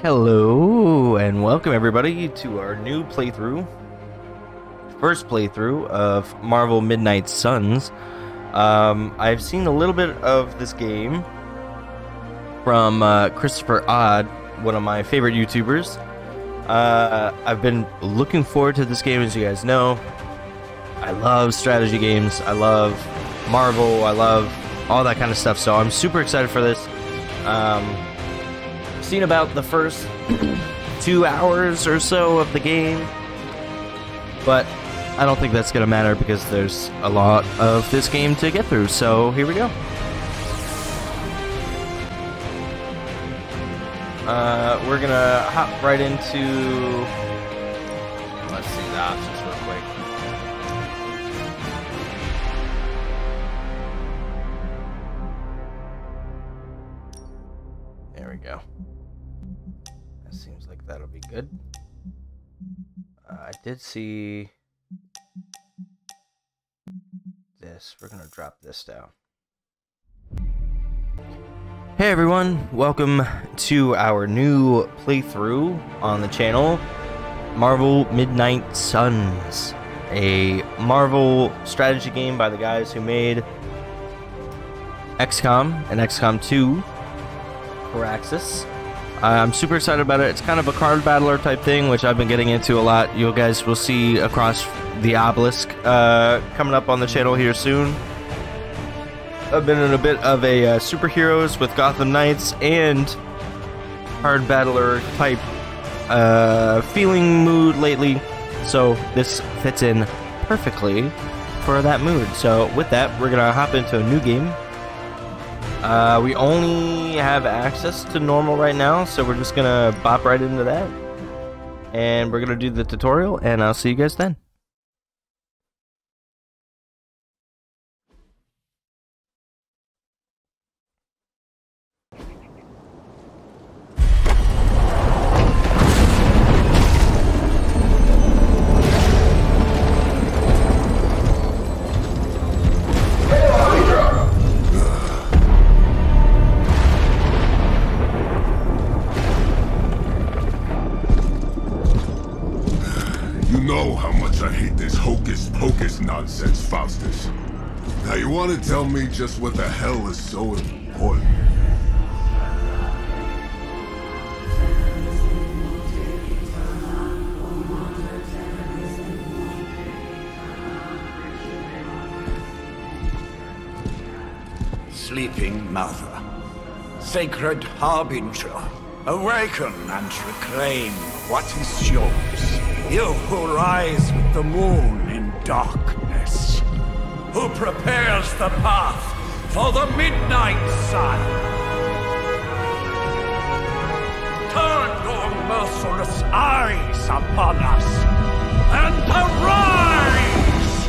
Hello and welcome everybody to our new playthrough. First playthrough of Marvel Midnight Suns. Um, I've seen a little bit of this game from uh, Christopher Odd, one of my favorite YouTubers. Uh, I've been looking forward to this game, as you guys know. I love strategy games. I love Marvel. I love all that kind of stuff. So I'm super excited for this. Um, seen about the first two hours or so of the game, but I don't think that's gonna matter because there's a lot of this game to get through. So here we go. Uh, we're gonna hop right into. Let's see the options good. Uh, I did see this. We're gonna drop this down. Hey everyone, welcome to our new playthrough on the channel Marvel Midnight Suns, a Marvel strategy game by the guys who made XCOM and XCOM 2 Firaxis. I'm super excited about it. It's kind of a card battler type thing, which I've been getting into a lot. You guys will see across the obelisk uh, coming up on the channel here soon. I've been in a bit of a uh, superheroes with Gotham Knights and card battler type uh, feeling mood lately, so this fits in perfectly for that mood. So with that, we're gonna hop into a new game. Uh, we only have access to normal right now, so we're just gonna bop right into that, and we're gonna do the tutorial, and I'll see you guys then. Just what the hell is so important? Sleeping Mother, Sacred Harbinger, awaken and reclaim what is yours. You who rise with the moon in darkness, who prepares the path for the midnight sun. Turn your merciless eyes upon us and arise!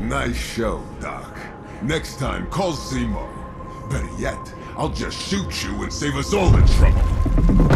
Nice show, Doc. Next time, call Zemo. Better yet, I'll just shoot you and save us all the trouble.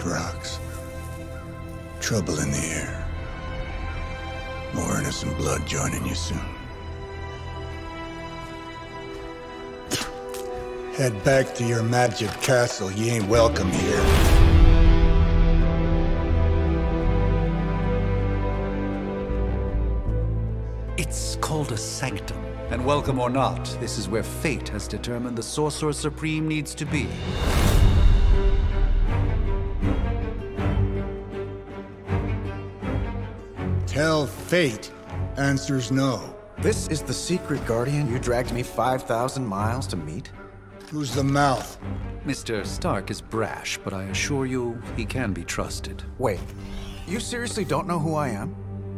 rocks. Trouble in the air. More innocent blood joining you soon. Head back to your magic castle. You ain't welcome here. It's called a sanctum. And welcome or not, this is where fate has determined the Sorcerer Supreme needs to be. Fate answers no. This is the secret guardian you dragged me 5,000 miles to meet? Who's the mouth? Mr. Stark is brash, but I assure you, he can be trusted. Wait, you seriously don't know who I am?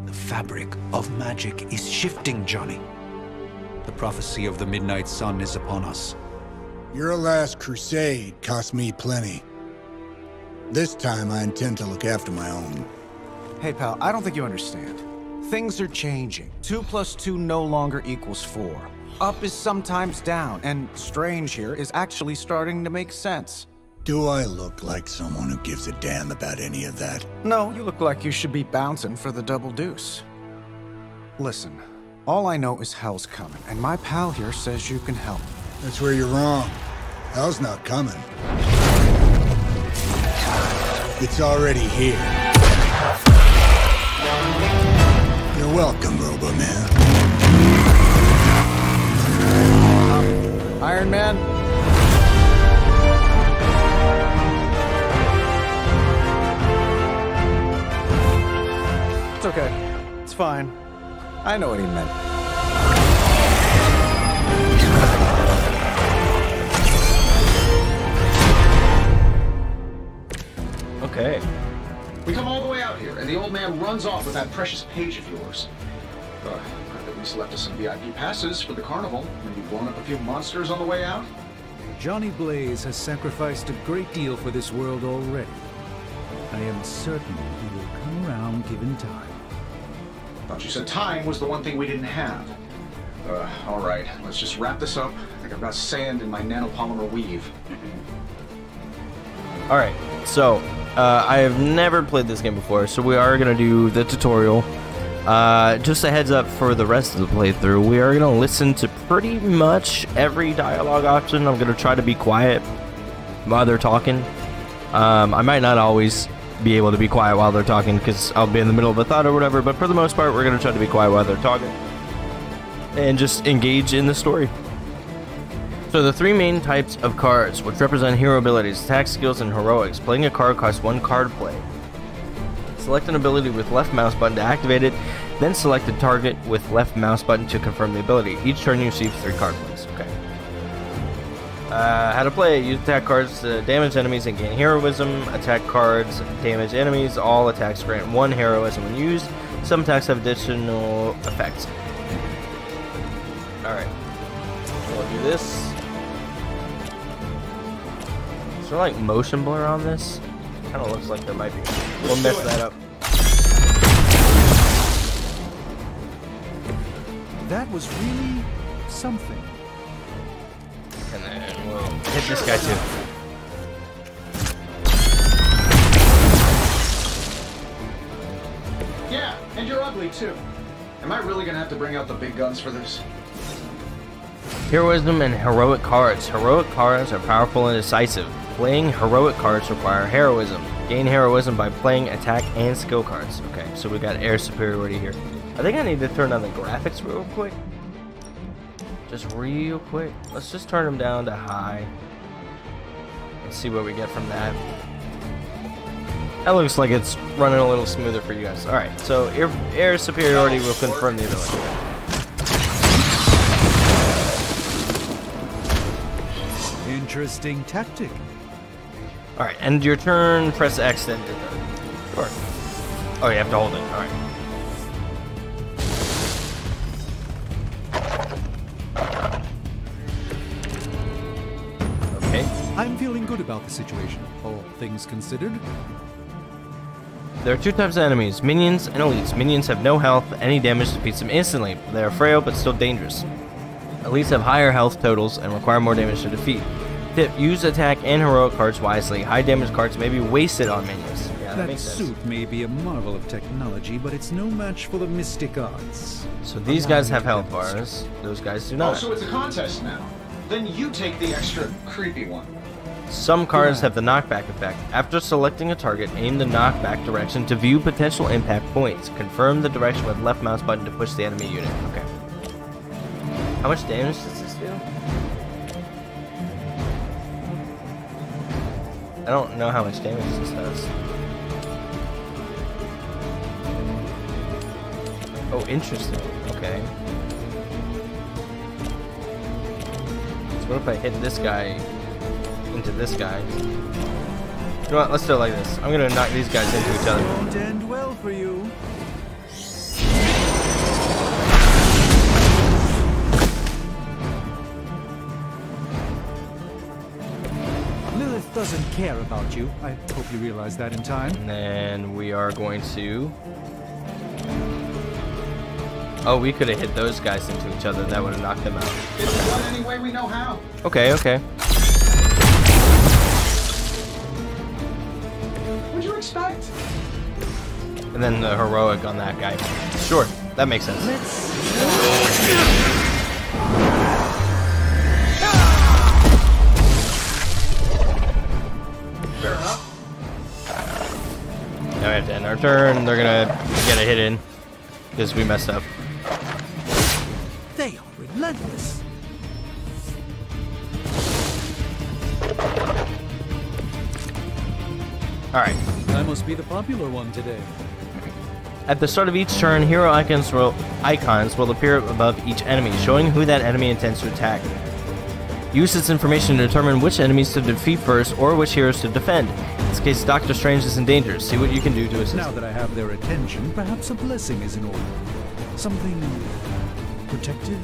The fabric of magic is shifting, Johnny. The prophecy of the Midnight Sun is upon us. Your last crusade cost me plenty. This time I intend to look after my own. Hey, pal, I don't think you understand. Things are changing. Two plus two no longer equals four. Up is sometimes down, and strange here is actually starting to make sense. Do I look like someone who gives a damn about any of that? No, you look like you should be bouncing for the double deuce. Listen, all I know is hell's coming, and my pal here says you can help. That's where you're wrong. Hell's not coming. It's already here. You're welcome, Robo-Man. Uh, Iron Man? It's okay. It's fine. I know what he meant. Okay. We come all the way out here, and the old man runs off with that precious page of yours. Uh, I've at least left us some VIP passes for the carnival. Maybe blown up a few monsters on the way out. Johnny Blaze has sacrificed a great deal for this world already. I am certain he will come around given time. Thought you said time was the one thing we didn't have. Uh, all right, let's just wrap this up. I think I've got sand in my nanopolymer weave. All right. So, uh, I have never played this game before, so we are gonna do the tutorial. Uh, just a heads up for the rest of the playthrough, we are gonna listen to pretty much every dialogue option. I'm gonna try to be quiet while they're talking. Um, I might not always be able to be quiet while they're talking because I'll be in the middle of a thought or whatever. But for the most part, we're gonna try to be quiet while they're talking and just engage in the story. So the three main types of cards, which represent hero abilities, attack skills, and heroics. Playing a card costs one card play. Select an ability with left mouse button to activate it, then select a target with left mouse button to confirm the ability. Each turn you receive three card plays. Okay. Uh, how to play. Use attack cards to damage enemies and gain heroism. Attack cards damage enemies. All attacks grant one heroism when used. Some attacks have additional effects. Alright. I'll do this. There like motion blur on this? Kind of looks like there might be. We'll mess that up. That was really something. And then we'll hit this guy too. Yeah, and you're ugly too. Am I really gonna have to bring out the big guns for this? Heroism and heroic cards. Heroic cards are powerful and decisive. Playing heroic cards require heroism. Gain heroism by playing attack and skill cards. Okay, so we got air superiority here. I think I need to turn on the graphics real quick. Just real quick. Let's just turn them down to high. And see what we get from that. That looks like it's running a little smoother for you guys. Alright, so air, air superiority will confirm the ability. Interesting tactic. Alright, end your turn, press X then. do that. Sure. Oh, you have to hold it. Alright. Okay. I'm feeling good about the situation, all things considered. There are two types of enemies, minions and elites. Minions have no health, any damage defeats them instantly. They are frail but still dangerous. Elites have higher health totals and require more damage to defeat. Tip, use attack and heroic cards wisely. High damage cards may be wasted on minions. Yeah, that, that makes sense. suit may be a marvel of technology, but it's no match for the mystic arts. So these guys have health bars, those guys do Oh, not. so it's a contest now. Then you take the extra creepy one. Some cars have the knockback effect. After selecting a target, aim the knockback direction to view potential impact points. Confirm the direction with left mouse button to push the enemy unit. Okay. How much damage does I don't know how much damage this does. Oh, interesting. Okay. So what if I hit this guy into this guy? You know what? Let's do it like this. I'm gonna knock these guys into each other. Care about you. I hope you realize that in time. And then we are going to. Oh, we could have hit those guys into each other. That would have knocked them out. It's done any way we know how. Okay, okay. What'd you expect? And then the heroic on that guy. Sure, that makes sense. Fair Now we have to end our turn. They're gonna get a hit in because we messed up. They are relentless. All right. I must be the popular one today. At the start of each turn, hero icons will, icons will appear above each enemy, showing who that enemy intends to attack. Use this information to determine which enemies to defeat first or which heroes to defend. In this case, Doctor Strange is in danger. See what you can do to assist. Now that I have their attention, perhaps a blessing is in order. Something protective?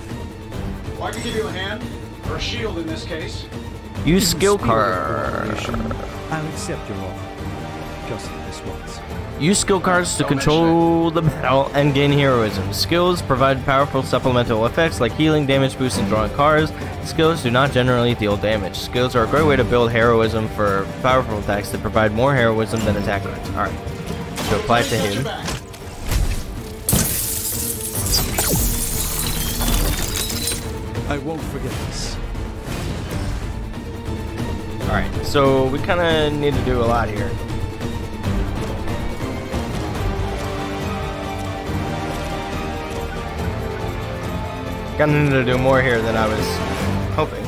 Well, I can give you a hand, or a shield in this case. Use skill Spirit card. I'll accept your offer. This once. Use skill cards to control the battle and gain heroism. Skills provide powerful supplemental effects like healing, damage boost, and drawing cards. Skills do not generally deal damage. Skills are a great way to build heroism for powerful attacks that provide more heroism than attack cards. Alright. So apply to him. I won't forget this. Alright, so we kind of need to do a lot here. Gonna need to do more here than I was hoping.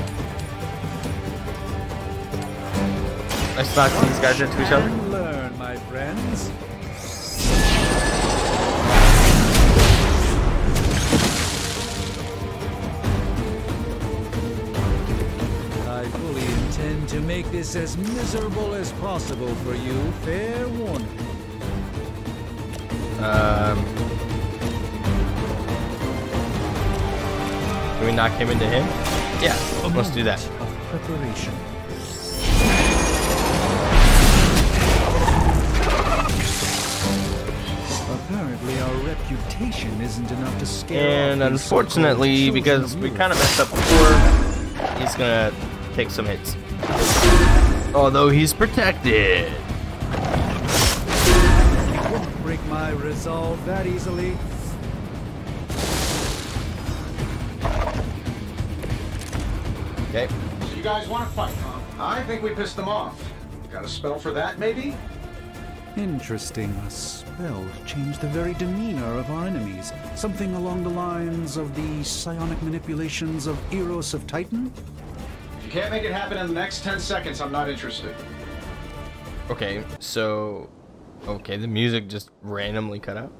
Let's knock these guys into each other. Learn, my friends. I fully intend to make this as miserable as possible for you. Fair warning. Um, can we knock him into him? Yeah, let's do that. Of preparation. Apparently, our reputation isn't enough to scare And off so-called unfortunately, because we kind of messed up before, he's gonna take some hits. Although he's protected. Won't break my resolve that easily. You guys want to fight, huh? I think we pissed them off. Got a spell for that, maybe? Interesting. A spell changed the very demeanor of our enemies. Something along the lines of the psionic manipulations of Eros of Titan? If you can't make it happen in the next 10 seconds, I'm not interested. Okay, so. Okay, the music just randomly cut out.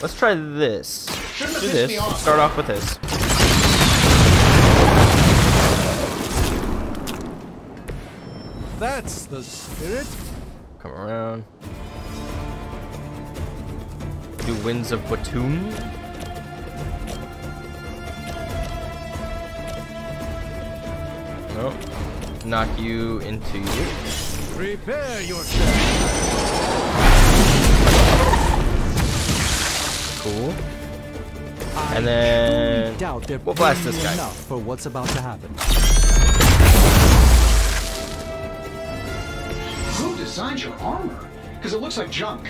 Let's try this. Shouldn't Do this. Start off with this. That's the spirit. Come around. Do Winds of Watoomb. Nope. Knock you into you. Prepare yourself. Cool. And then truly doubt they're we'll blast this guy. enough for what's about to happen. Designed your armor? Because it looks like junk.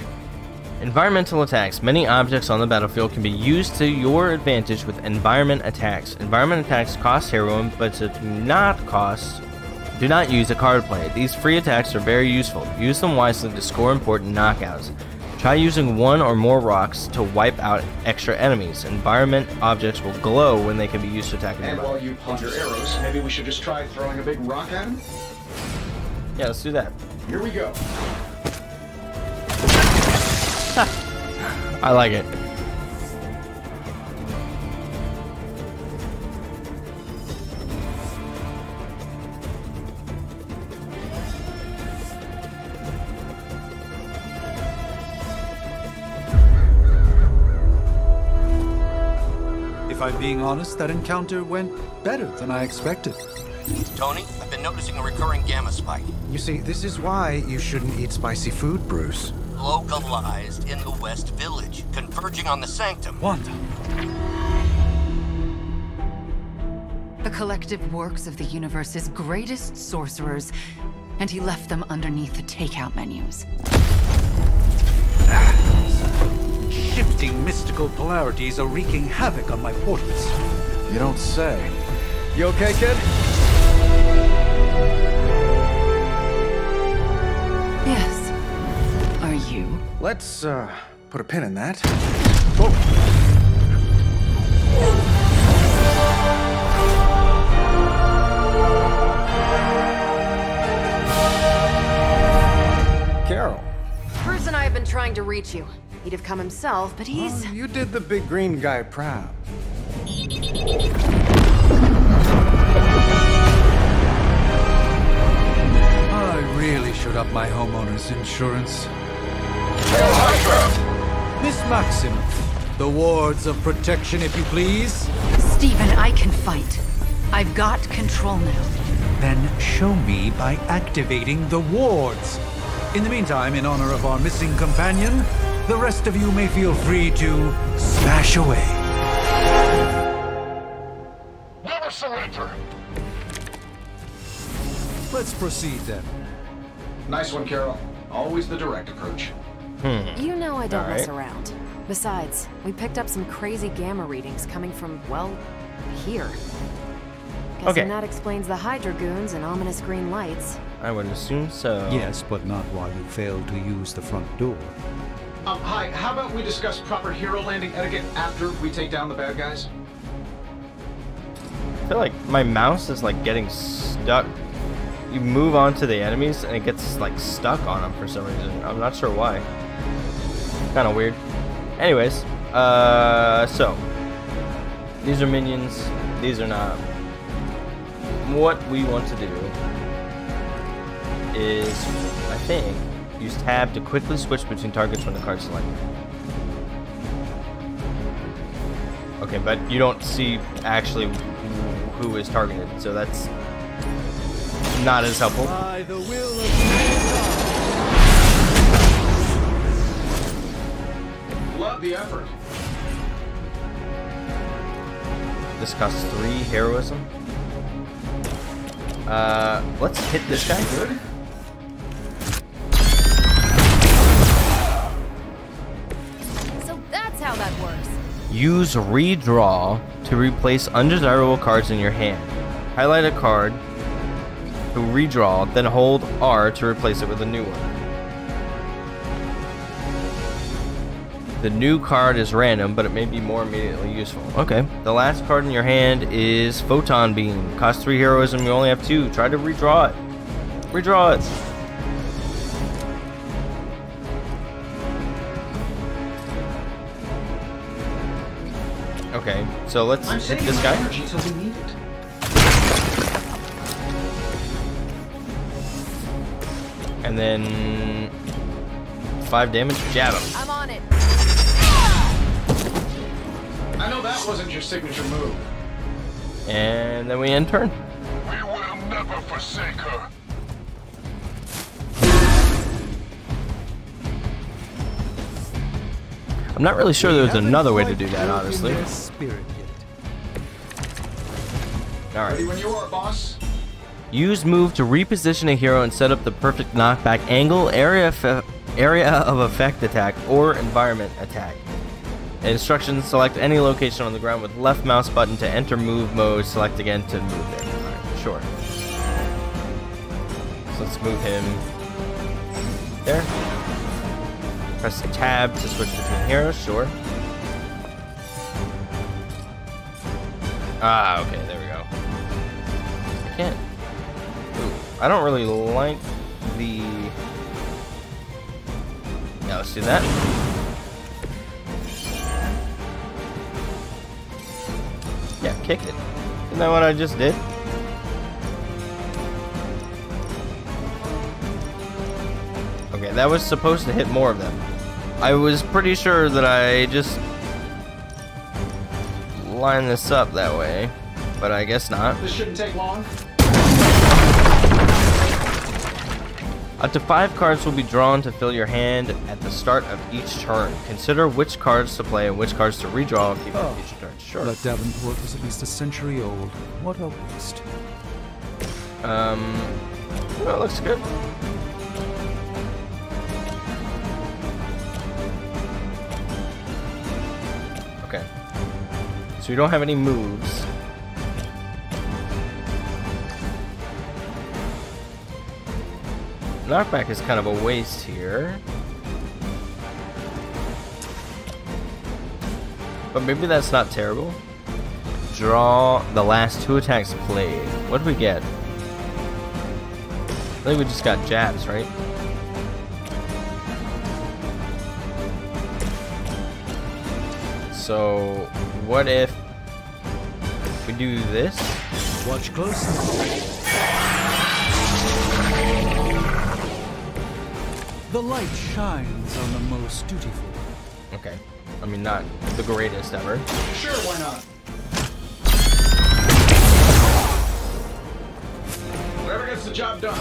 Environmental attacks. Many objects on the battlefield can be used to your advantage with environment attacks. Environment attacks cost heroism, but do not cost Do not use a card play. These free attacks are very useful. Use them wisely to score important knockouts. Try using one or more rocks to wipe out extra enemies. Environment objects will glow when they can be used to attack And while you ponder arrows, maybe we should just try throwing a big rock at him? Yeah, let's do that. Here we go. I like it. If I'm being honest, that encounter went better than I expected. Tony, I've been noticing a recurring gamma spike. You see, this is why you shouldn't eat spicy food, Bruce. Localized in the West Village, converging on the Sanctum. Wanda, The collective works of the universe's greatest sorcerers, and he left them underneath the takeout menus. shifting mystical polarities are wreaking havoc on my portals. You don't say. You okay, kid? Yes. Are you? Let's, uh, put a pin in that. Carol, Bruce and I have been trying to reach you. He'd have come himself, but he's. you did the big green guy proud. Up my homeowner's insurance. Hydra, Miss Maximoff, the wards of protection, if you please. Stephen, I can fight. I've got control now. Then show me by activating the wards. In the meantime, in honor of our missing companion, the rest of you may feel free to smash away. Never surrender! Let's proceed then. Nice one, Carol. Always the direct approach. You know I don't mess Alright. around. Besides, we picked up some crazy gamma readings coming from, well, here. Guessing Okay. that explains the Hydra goons and ominous green lights. I would assume so. Yes, but not while you failed to use the front door. Um, hi, how about we discuss proper hero landing etiquette after we take down the bad guys? I feel like my mouse is like getting stuck. You move on to the enemies and it gets like stuck on them for some reason. I'm not sure why. Kind of weird. Anyways, uh, so these are minions. These are not. What we want to do is, I think, use tab to quickly switch between targets when the card's selected. Okay, but you don't see actually who is targeted, so that's not as helpful. By the will of Love the effort. This costs three heroism. Uh, let's hit this guy. Good. So that's how that works. Use redraw to replace undesirable cards in your hand. Highlight a card to redraw, then hold R to replace it with a new one. The new card is random, but it may be more immediately useful. Okay. The last card in your hand is Photon Beam. Cost 3 heroism, you only have 2. Try to redraw it. Redraw it. Okay, so let's I'm hit saving this my guy. And then five damage, jab him. I'm on it. I know that wasn't your signature move. And then we end turn. We will never forsake her. I'm not really sure there was another way to do that, honestly. spirit yet. Alright. Ready when you are, boss. Use move to reposition a hero and set up the perfect knockback angle, area, area of effect attack, or environment attack. Instructions select any location on the ground with left mouse button to enter move mode, select again to move there. Alright, sure. So let's move him there. Press tab to switch between heroes, sure. Ah, okay, there we go. I can't. I don't really like the. Yeah, let's do that. Yeah, kick it. Isn't that what I just did? Okay, that was supposed to hit more of them. I was pretty sure that I just line this up that way, but I guess not. This shouldn't take long. Up to five cards will be drawn to fill your hand at the start of each turn. Consider which cards to play and which cards to redraw, keep Oh. future turns. Sure. That Davenport was at least a century old. What a waste. Um, that looks good. Okay. So you don't have any moves. Knockback is kind of a waste here. But maybe that's not terrible. Draw the last two attacks played. What did we get? I think we just got jabs, right? So, what if we do this? Watch closely. The light shines on the most dutiful. Okay. I mean, not the greatest ever. Sure, why not? Whatever gets the job done.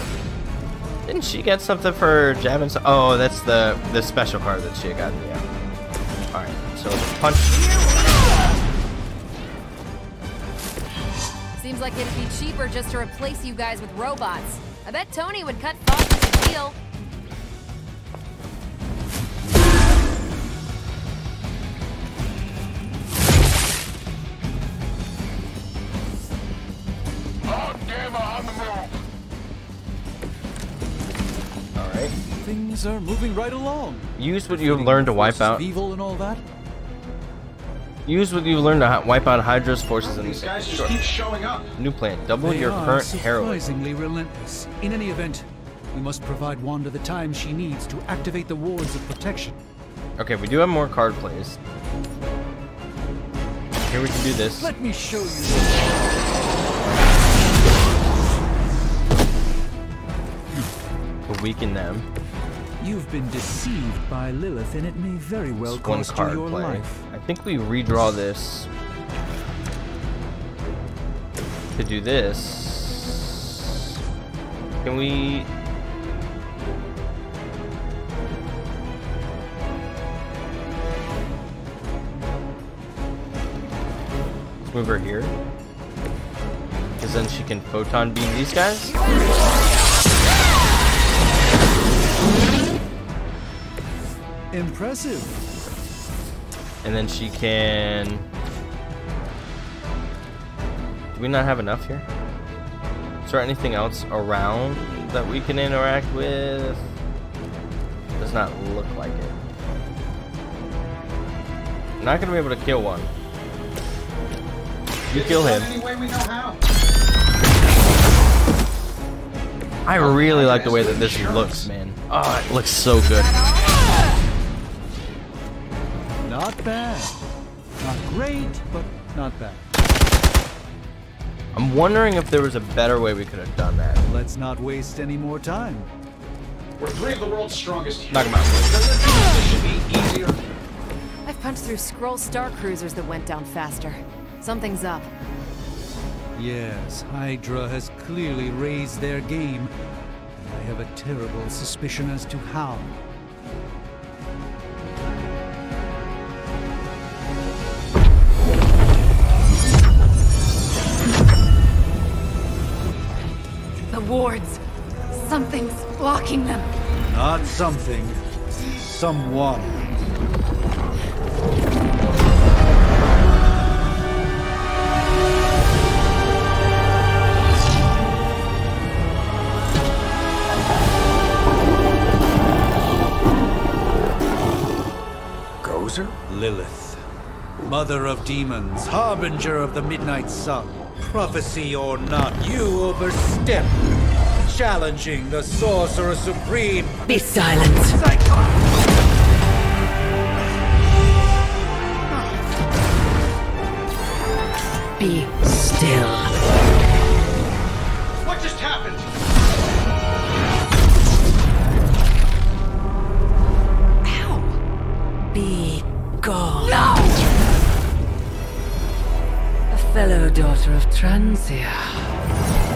Didn't she get something for jabbing? So oh, that's the the special card that she got. Yeah. All right. So punch. Seems like it'd be cheaper just to replace you guys with robots. I bet Tony would cut Foster's a deal. Things are moving right along. Use what you've learned to wipe out. Evil and all that. Use what you've learned to wipe out Hydra's forces in These the guys just keep showing up. New plan. Double They your current heroism. surprisingly relentless. In any event, we must provide Wanda the time she needs to activate the wards of protection. Okay, we do have more card plays. Here we can do this. Let me show you. To weaken them. You've been deceived by Lilith, and it may very well It's one cost you your play. life. I think we redraw this to do this. Can we? Let's move her here. Because then she can photon beam these guys. Impressive. And then she can. Do we not have enough here? Is there anything else around that we can interact with? Does not look like it. Not gonna be able to kill one. You kill him. I really like the way that this looks, man. Oh, it looks so good. Not bad. Not great, but not bad. I'm wondering if there was a better way we could have done that. Let's not waste any more time. We're three of the world's strongest Knock him out. Doesn't it this should be easier? I've punched through Skrull star cruisers that went down faster. Something's up. Yes, Hydra has clearly raised their game. And I have a terrible suspicion as to how. wards. Something's blocking them. Not something. Someone. Gozer? Lilith. Mother of demons, harbinger of the midnight sun. Prophecy or not, you overstep challenging the sorcerer supreme. Be silent. Be still. What just happened? Ow! Be gone. No! A fellow daughter of Transia.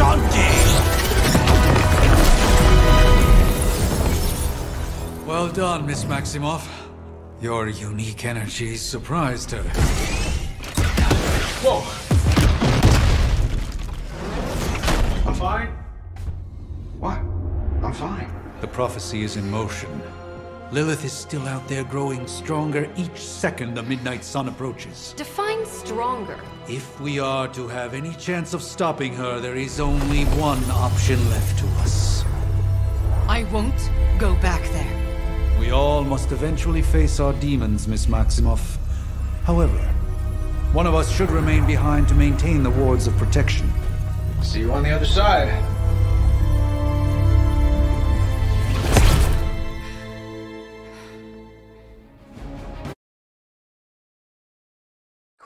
Virtute vishanti! Well done, Miss Maximoff. Your unique energy surprised her. Whoa! I'm fine. What? I'm fine. The prophecy is in motion. Lilith is still out there growing stronger each second the midnight sun approaches. Define stronger. If we are to have any chance of stopping her, there is only one option left to us. I won't go back there. We all must eventually face our demons, Miss Maximoff. However, one of us should remain behind to maintain the wards of protection. See you on the other side.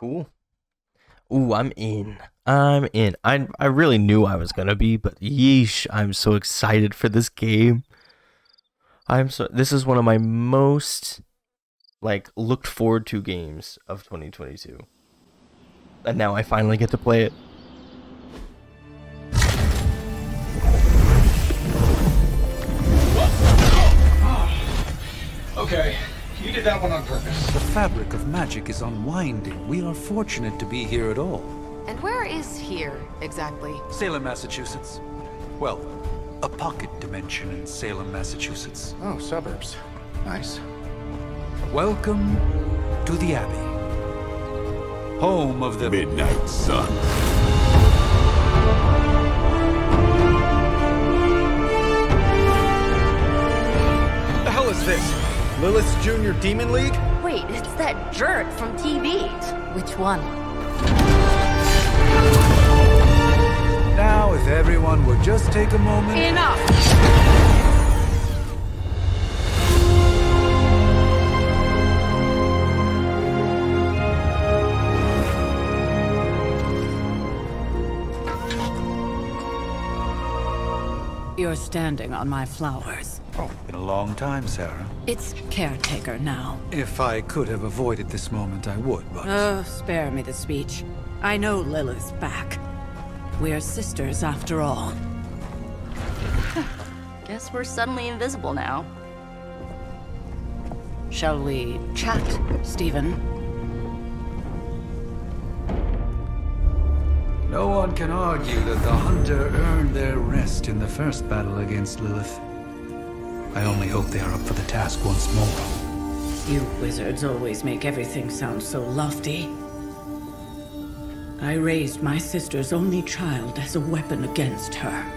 Cool. Ooh, I'm in. I'm in. I I really knew I was gonna be, but yeesh, I'm so excited for this game. I'm so this is one of my most like looked forward to games of 2022. And now I finally get to play it. Okay, you did that one on purpose. The fabric of magic is unwinding. We are fortunate to be here at all. And where is here, exactly? Salem, Massachusetts. Well, a pocket dimension in Salem, Massachusetts. Oh, suburbs. Nice. Welcome to the Abbey. Home of the Midnight Sun. The hell is this? Lilith's Junior Demon League? Wait, it's that jerk from TV. Which one? Now, if everyone would just take a moment. Enough! You're standing on my flowers. Oh, been a long time, Sara. It's caretaker now. If I could have avoided this moment, I would, but. Oh, spare me the speech. I know Lilith's back. We're sisters after all. Guess we're suddenly invisible now. Shall we chat, Stephen? No one can argue that the Hunter earned their rest in the first battle against Lilith. I only hope they are up for the task once more. You wizards always make everything sound so lofty. I raised my sister's only child as a weapon against her.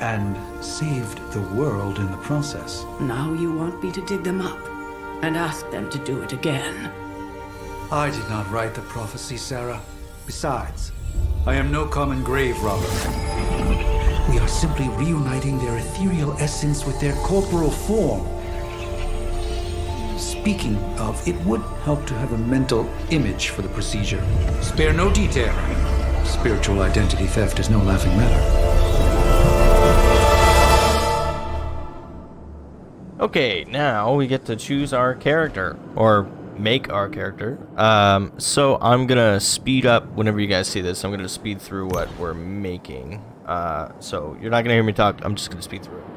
And saved the world in the process. Now you want me to dig them up and ask them to do it again. I did not write the prophecy, Sara. Besides, I am no common grave robber. We are simply reuniting their ethereal essence with their corporal form. Speaking of, it would help to have a mental image for the procedure. Spare no detail. Spiritual identity theft is no laughing matter. Okay, now we get to choose our character or make our character. Um, so I'm gonna speed up whenever you guys see this. I'm gonna speed through what we're making. Uh, so you're not gonna hear me talk. I'm just gonna speed through it.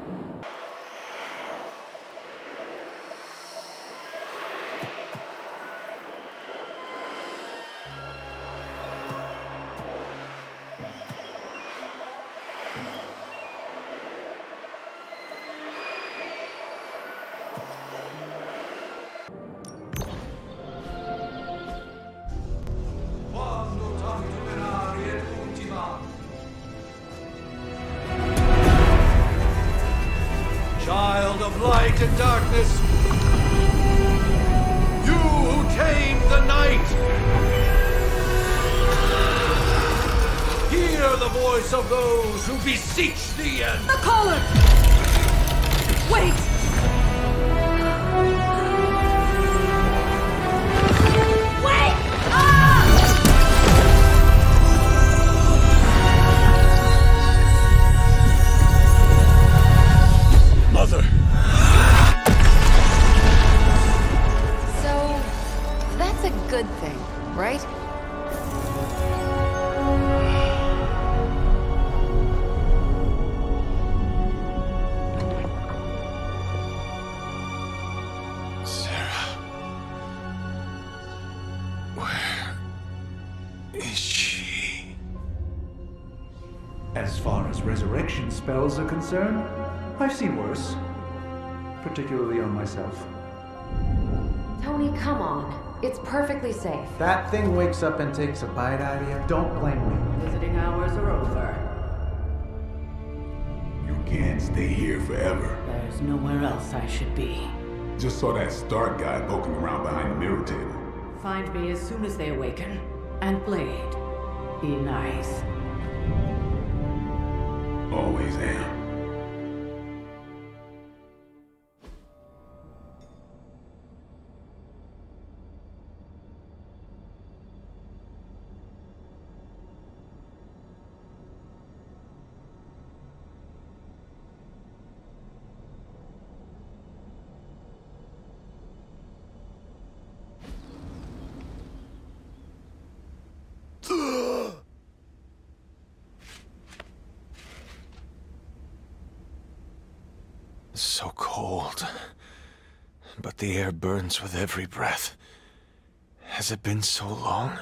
As far as resurrection spells are concerned, I've seen worse. Particularly on myself. Tony, come on. It's perfectly safe. That thing wakes up and takes a bite out of you. Don't blame me. Visiting hours are over. You can't stay here forever. There's nowhere else I should be. Just saw that Stark guy poking around behind the mirror table. Find me as soon as they awaken. And Blade, be nice. Always am. But the air burns with every breath. Has it been so long?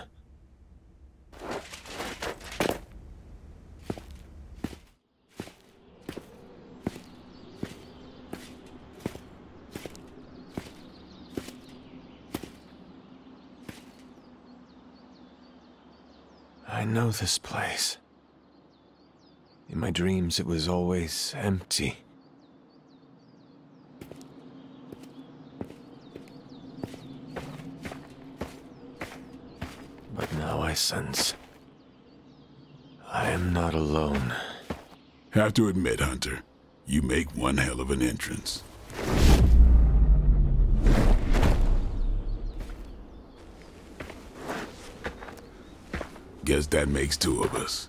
I know this place. In my dreams, it was always empty. But now sense I am not alone. Have to admit, Hunter, you make one hell of an entrance. Guess that makes two of us.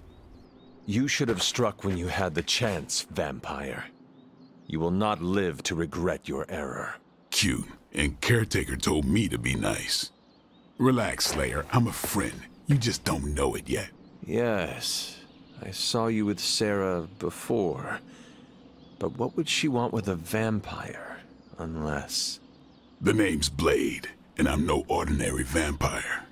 You should have struck when you had the chance, vampire. You will not live to regret your error. Cute, and Caretaker told me to be nice. Relax, Slayer. I'm a friend. You just don't know it yet. Yes, I saw you with Sara before. But what would she want with a vampire, unless... The name's Blade, and I'm no ordinary vampire.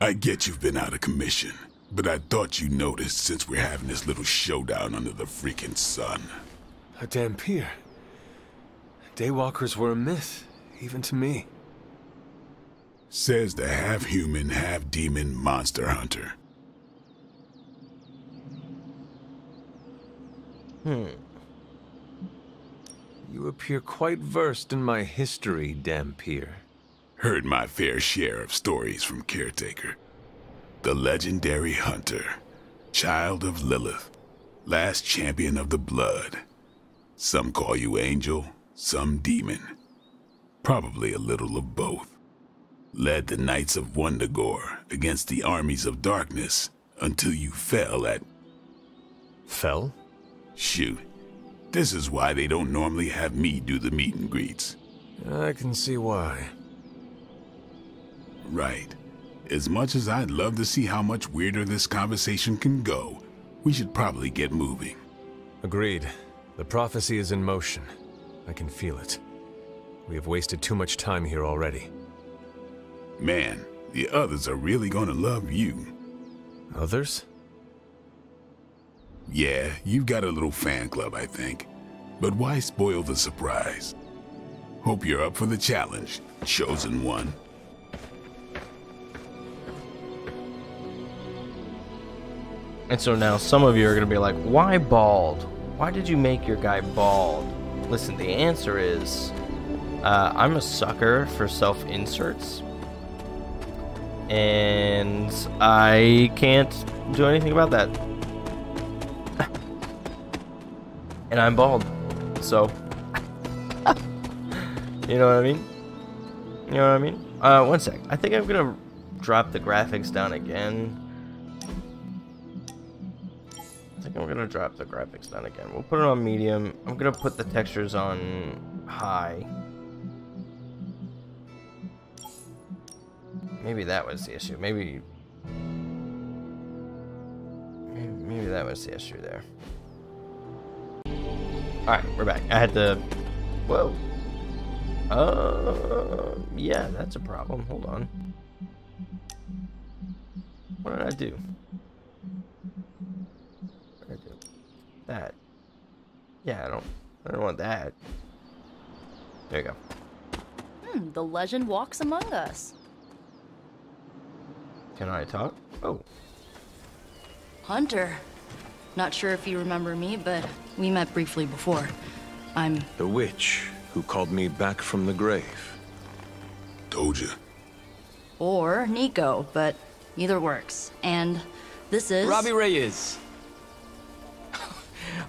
I get you've been out of commission, but I thought you noticed since we're having this little showdown under the freaking sun. A Dhampir. Daywalkers were a myth, even to me. Says the half-human, half-demon monster hunter. Hmm. You appear quite versed in my history, Dhampir. Heard my fair share of stories from Caretaker. The legendary hunter, child of Lilith, last champion of the blood. Some call you angel, some demon. Probably a little of both. Led the Knights of Wundagore against the armies of darkness until you fell at... Fell? Shoot. This is why they don't normally have me do the meet and greets. I can see why. Right. As much as I'd love to see how much weirder this conversation can go, we should probably get moving. Agreed. The prophecy is in motion. I can feel it. We have wasted too much time here already. Man, the others are really gonna love you. Others? Yeah, you've got a little fan club, I think. But why spoil the surprise? Hope you're up for the challenge, chosen one. And so now some of you are going to be like, why bald? Why did you make your guy bald? Listen, the answer is uh, I'm a sucker for self inserts. And I can't do anything about that. and I'm bald. So. you know what I mean? You know what I mean? Uh, one sec. I think I'm gonna drop the graphics down again. I think I'm gonna drop the graphics down again. We'll put it on medium. I'm gonna put the textures on high. Maybe that was the issue. Maybe maybe that was the issue there. Alright, we're back. I had to Whoa. Uh yeah, that's a problem. Hold on. What did I do? What did I do? That. Yeah, I don't I don't want that. There you go. Hmm, the legend walks among us. Can I talk? Oh. Hunter. Not sure if you remember me, but we met briefly before. I'm... The witch who called me back from the grave. Told you. Or Nico, but either works. And this is... Robbie Reyes.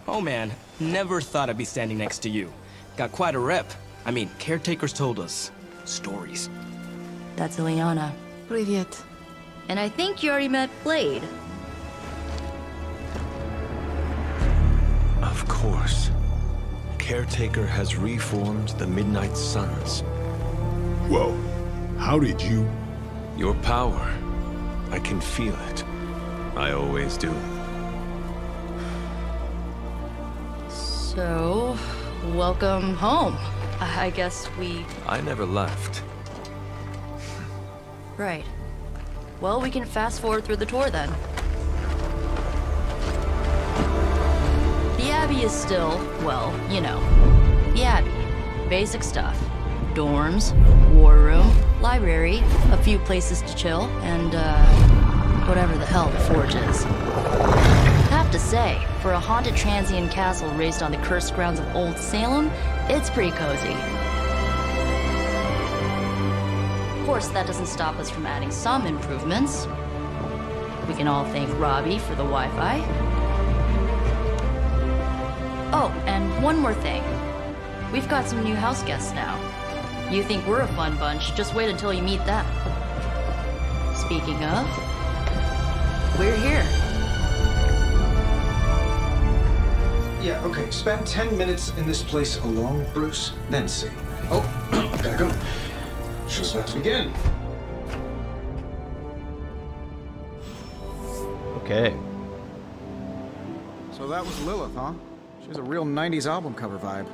oh man, never thought I'd be standing next to you. Got quite a rep. I mean, caretakers told us. Stories. That's Illyana. Привет. And I think you already met Blade. Of course. Caretaker has reformed the Midnight Suns. Whoa. How did you... Your power. I can feel it. I always do. So, welcome home. I guess we... I never left. Right. Well, we can fast forward through the tour then. The Abbey is still, well, you know, the Abbey. Basic stuff. Dorms, war room, library, a few places to chill, and, uh, whatever the hell the Forge is. Have to say, for a haunted transient castle raised on the cursed grounds of Old Salem, it's pretty cozy. Course, that doesn't stop us from adding some improvements. We can all thank Robbie for the Wi-Fi. Oh, and one more thing. We've got some new house guests now. You think we're a fun bunch, just wait until you meet them. Speaking of, we're here. Yeah, okay. Spend 10 minutes in this place alone, Bruce, then see. Oh, gotta go. Show's about to begin. Okay. So that was Lilith, huh? She's a real 90s album cover vibe.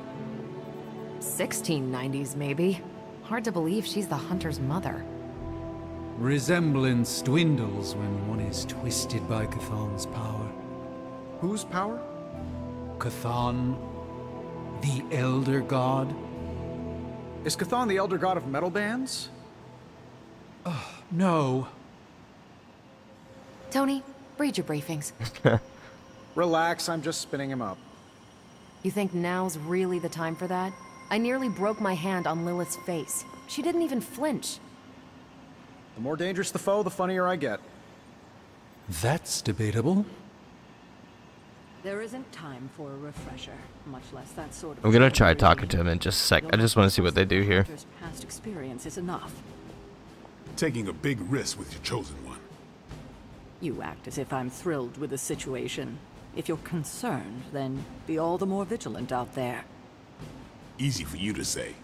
1690s, maybe. Hard to believe she's the hunter's mother. Resemblance dwindles when one is twisted by Chthon's power. Whose power? Chthon, the Elder God. Is Chthon the elder god of metal bands? No. Tony, read your briefings. Relax, I'm just spinning him up. You think now's really the time for that? I nearly broke my hand on Lilith's face. She didn't even flinch. The more dangerous the foe, the funnier I get. That's debatable. There isn't time for a refresher, much less that sort of. I'm gonna try talking to him in just a sec. I just want to see what they do here. Past experience is enough. Taking a big risk with your chosen one. You act as if I'm thrilled with the situation. If you're concerned, then be all the more vigilant out there. Easy for you to say.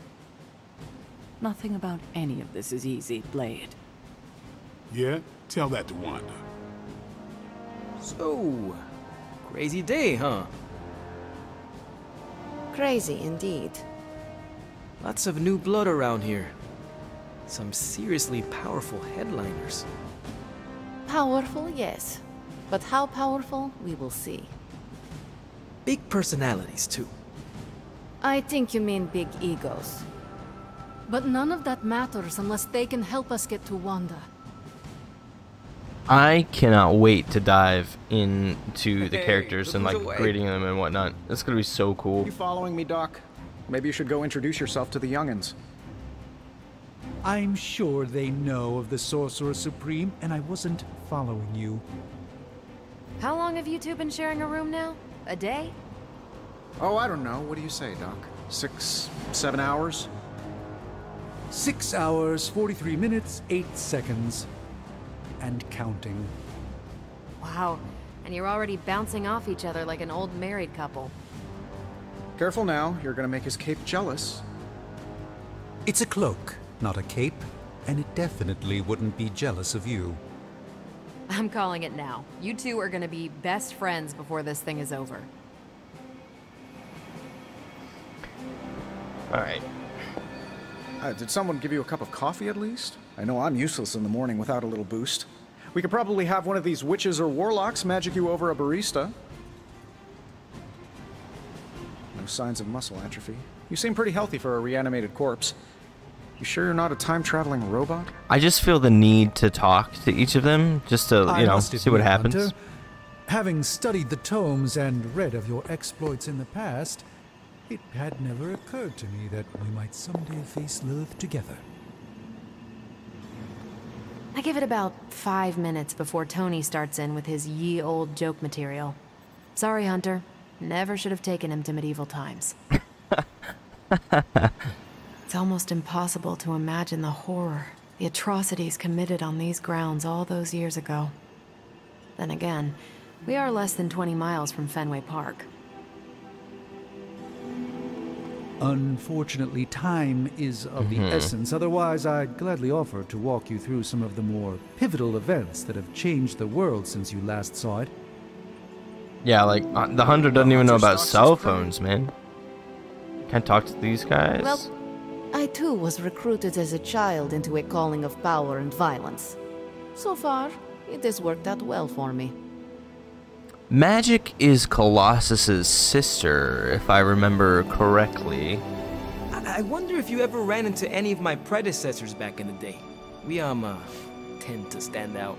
Nothing about any of this is easy, Blade. Yeah? Tell that to Wanda. So, crazy day, huh? Crazy indeed. Lots of new blood around here. Some seriously powerful headliners. Powerful, yes. But how powerful, we will see. Big personalities, too. I think you mean big egos. But none of that matters unless they can help us get to Wanda. I cannot wait to dive into the Hey, characters and look like who's away. grading them and whatnot. It's gonna be so cool. You following me, Doc? Maybe you should go introduce yourself to the youngins. I'm sure they know of the Sorcerer Supreme, and I wasn't following you. How long have you two been sharing a room now? A day? Oh, I don't know. What do you say, Doc? Six, seven hours? Six hours, 43 minutes, 8 seconds. And counting. Wow. And you're already bouncing off each other like an old married couple. Careful now, you're gonna make his cape jealous. It's a cloak, not a cape, and it definitely wouldn't be jealous of you. I'm calling it now. You two are gonna be best friends before this thing is over. Alright. Uh, did someone give you a cup of coffee at least? I know I'm useless in the morning without a little boost. We could probably have one of these witches or warlocks magic you over a barista. No signs of muscle atrophy. You seem pretty healthy for a reanimated corpse. You sure you're not a time-traveling robot? I just feel the need to talk to each of them, just to, I you know, see what admit, happens. Hunter, having studied the tomes and read of your exploits in the past, it had never occurred to me that we might someday face Lilith together. I give it about five minutes before Tony starts in with his ye old joke material. Sorry, Hunter. Never should have taken him to medieval times. it's almost impossible to imagine the horror, the atrocities committed on these grounds all those years ago. Then again, we are less than 20 miles from Fenway Park. Unfortunately, time is of the Mhm. essence. Otherwise, I'd gladly offer to walk you through some of the more pivotal events that have changed the world since you last saw it. Yeah, like, uh, the Hunter doesn't even know about cell phones, man. Can't talk to these guys. Well, I too was recruited as a child into a calling of power and violence. So far, it has worked out well for me. Magik is Colossus's sister, if I remember correctly. I, I wonder if you ever ran into any of my predecessors back in the day. We, um, uh, tend to stand out.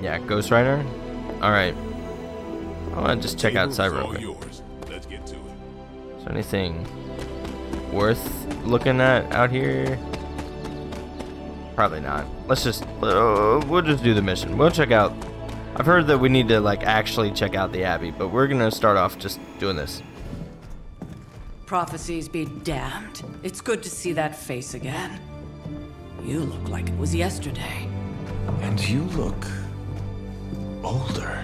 Yeah, Ghost Rider? Alright. I want to just check Table's outside real all quick. yours. Let's get to it. Is there anything worth looking at out here? Probably not. Let's just, uh, we'll just do the mission. We'll check out. I've heard that we need to, like, actually check out the Abbey, but we're gonna start off just doing this. Prophecies be damned. It's good to see that face again. You look like it was yesterday. And you look older.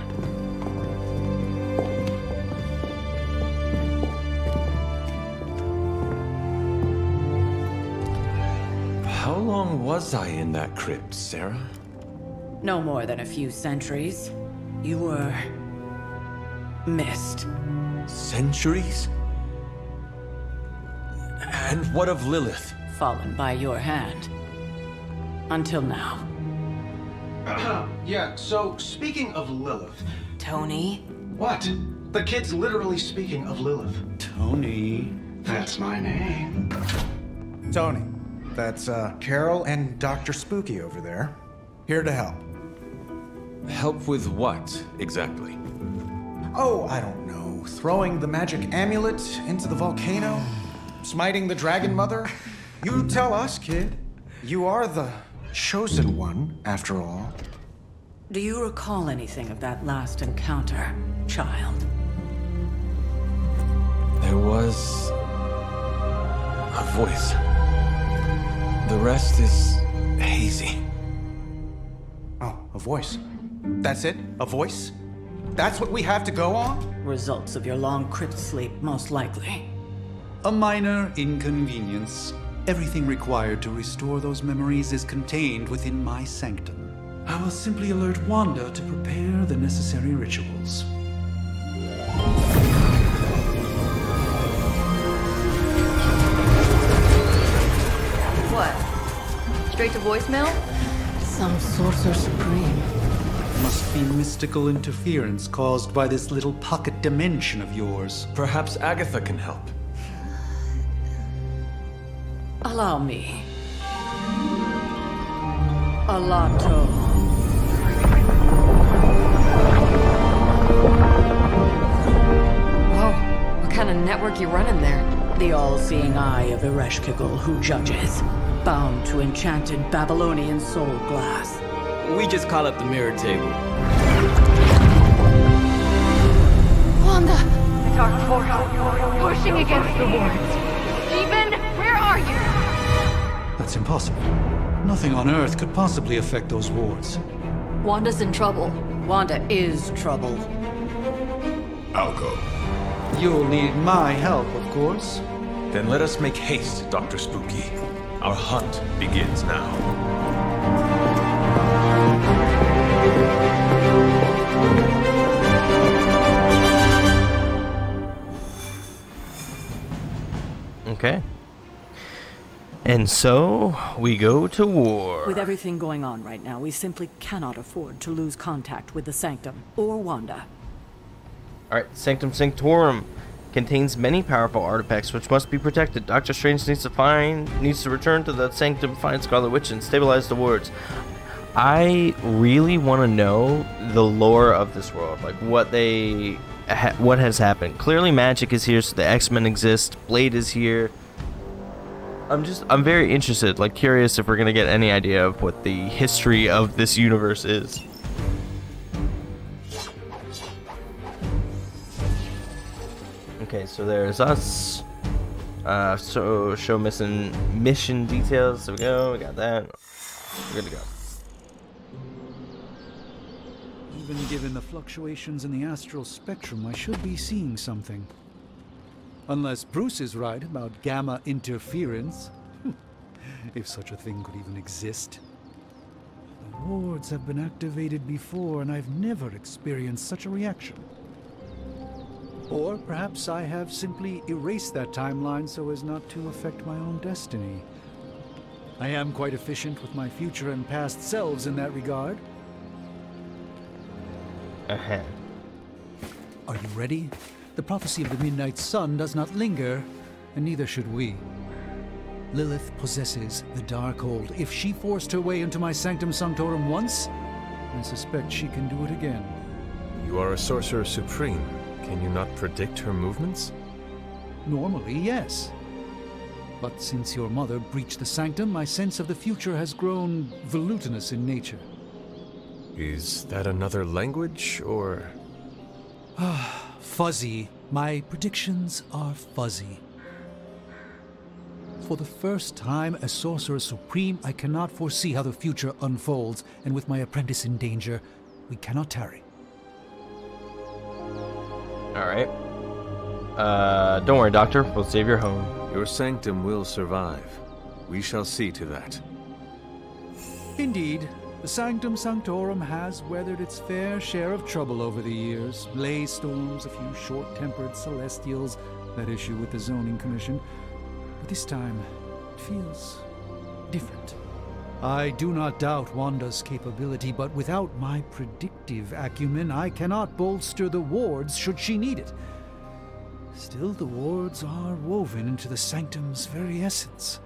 How long was I in that crypt, Sara? No more than a few centuries. You were... missed. Centuries? And what of Lilith? Fallen by your hand. Until now. yeah, so speaking of Lilith. Tony? What? The kid's literally speaking of Lilith. Tony. That's my name. Tony, that's uh, Carol and Dr. Spooky over there. Here to help. Help with what, exactly? Oh, I don't know. Throwing the magic amulet into the volcano? Smiting the dragon mother? You tell us, kid. You are the chosen one, after all. Do you recall anything of that last encounter, child? There was a voice. The rest is hazy. Oh, a voice. That's it? A voice? That's what we have to go on? Results of your long crypt sleep, most likely. A minor inconvenience. Everything required to restore those memories is contained within my sanctum. I will simply alert Wanda to prepare the necessary rituals. What? Straight to voicemail? Some Sorcerer Supreme. Must be mystical interference caused by this little pocket dimension of yours. Perhaps Agatha can help. Allow me. Alato. Whoa, what kind of network you running there? The all-seeing eye of Ereshkigal who judges, bound to enchanted Babylonian soul glass. We just call it the mirror table. Wanda! The dark portal, pushing against the wards. Stephen, where are you? That's impossible. Nothing on Earth could possibly affect those wards. Wanda's in trouble. Wanda is trouble. I'll go. You'll need my help, of course. Then let us make haste, Dr. Spooky. Our hunt begins now. Okay. And so we go to war. With everything going on right now, we simply cannot afford to lose contact with the Sanctum or Wanda. Alright, Sanctum Sanctorum contains many powerful artifacts which must be protected. Doctor Strange needs to find needs to return to the Sanctum, find Scarlet Witch, and stabilize the wards. I really want to know the lore of this world, like what they, ha- what has happened. Clearly, Magik is here, so the X Men exist. Blade is here. I'm just, I'm very interested, like curious if we're gonna get any idea of what the history of this universe is. Okay, so there's us. Uh, so show missing mission details. There we go. We got that. We're good to go. Even given the fluctuations in the astral spectrum, I should be seeing something. Unless Bruce is right about gamma interference. if such a thing could even exist. The wards have been activated before, and I've never experienced such a reaction. Or perhaps I have simply erased that timeline so as not to affect my own destiny. I am quite efficient with my future and past selves in that regard. Uh-huh. Are you ready? The prophecy of the Midnight Sun does not linger, and neither should we. Lilith possesses the Darkhold. If she forced her way into my Sanctum Sanctorum once, I suspect she can do it again. You are a sorcerer supreme. Can you not predict her movements? Normally, yes. But since your mother breached the sanctum, my sense of the future has grown volutinous in nature. Is that another language, or. fuzzy. My predictions are fuzzy. For the first time as Sorcerer Supreme, I cannot foresee how the future unfolds, and with my apprentice in danger, we cannot tarry. Alright. Uh, don't worry, Doctor. We'll save your home. Your sanctum will survive. We shall see to that. Indeed, the Sanctum Sanctorum has weathered its fair share of trouble over the years. Lay storms, a few short-tempered celestials, that issue with the Zoning Commission. But this time, it feels different. I do not doubt Wanda's capability, but without my predictive acumen, I cannot bolster the wards should she need it. Still, the wards are woven into the sanctum's very essence.